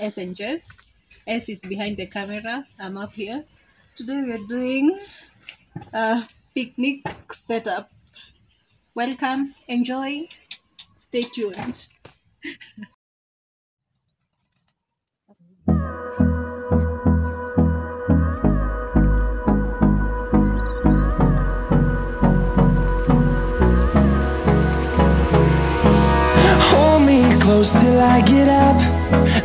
S and Jess. S is behind the camera. I'm up here. Today we are doing a picnic setup. Welcome, enjoy, stay tuned. Close till I get up.